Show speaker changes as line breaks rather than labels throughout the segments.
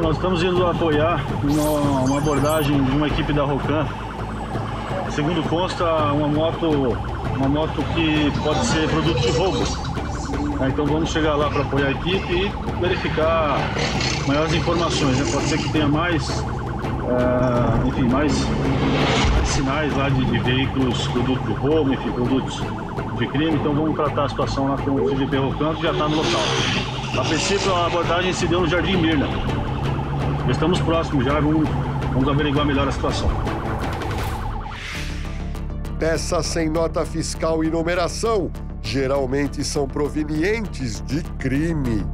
Nós estamos indo apoiar uma, uma abordagem de uma equipe da Rocan. Segundo consta, uma moto, uma moto que pode ser produto de roubo. É, Então vamos chegar lá para apoiar a equipe e verificar maiores informações. né? Pode ser que tenha mais, eh, enfim, mais, sinais lá de, de veículos, produto de roubo, enfim, produtos de crime. Então vamos tratar a situação lá com o Felipe Rocan, que já está no local. A princípio a abordagem se deu no Jardim Mirna. Estamos próximos já, vamos, vamos averiguar melhor a situação.
Peças sem nota fiscal e numeração geralmente são provenientes de crime.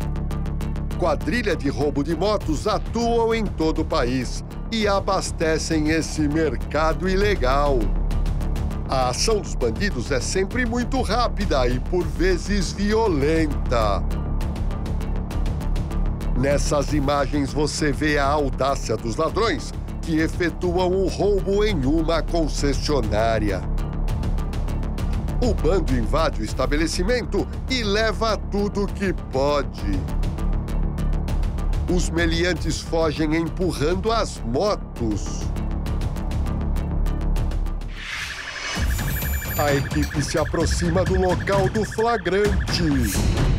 Quadrilha de roubo de motos atuam em todo o país e abastecem esse mercado ilegal. A ação dos bandidos é sempre muito rápida e por vezes violenta. Nessas imagens você vê a audácia dos ladrões que efetuam o roubo em uma concessionária. O bando invade o estabelecimento e leva tudo que pode. Os meliantes fogem empurrando as motos. A equipe se aproxima do local do flagrante.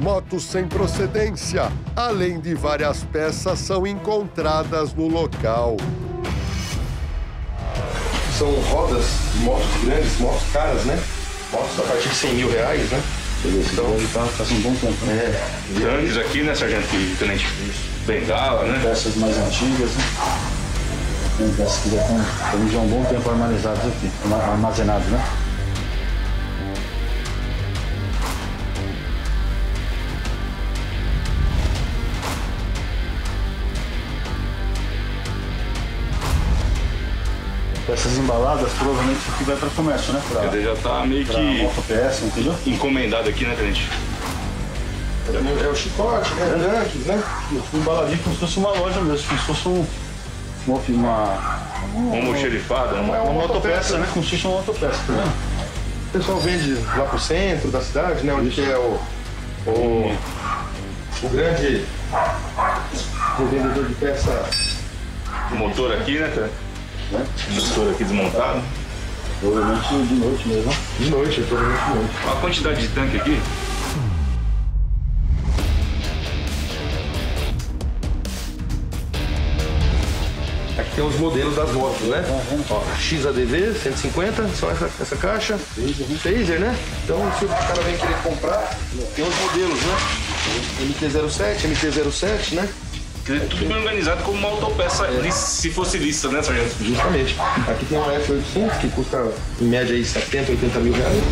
Motos sem procedência, além de várias peças, são encontradas no local.
São rodas de motos grandes, motos caras, né? Motos a partir de 100 mil reais, né?
Então tá faz um bom tempo. Né?
É,
Tanques aqui, né, sargento? E Tenente Bengala, né?
Peças mais antigas, né? Tem peças que já estão, já há um bom tempo armarizadas aqui, arma- armazenadas, né? Peças embaladas, provavelmente isso aqui vai para comércio, né?
Quer dizer, já tá meio que
moto PS, entendeu?
encomendado aqui, né, Tenente?
é o chicote, né? Tanques, né?
Tudo embaladinho como se fosse uma loja mesmo, como se fosse um, uma, uma,
Uma mochilifada,
É
uma...
uma
uma
motopeça,
né? Como se fosse uma motopeça, tá vendo?
O pessoal vende lá pro centro da cidade, né? Onde que é o, o, o grande revendedor de peça.
motor aqui, né, cara?
Né?
Motor aqui desmontado.
Provavelmente de noite mesmo.
De noite, provavelmente de noite.
Olha a quantidade de tanque aqui.
Aqui tem os modelos das motos, né? Ó, XADV 150, só essa, essa caixa. Phaser, né? Então, se o cara vem querer comprar, tem os modelos, né? MT-07, MT-07, né?
Dizer, tudo bem organizado como uma autopeça, li- se fosse lista, né, sargento?
Justamente. Aqui tem um F800 que custa em média aí 70, 80 mil reais.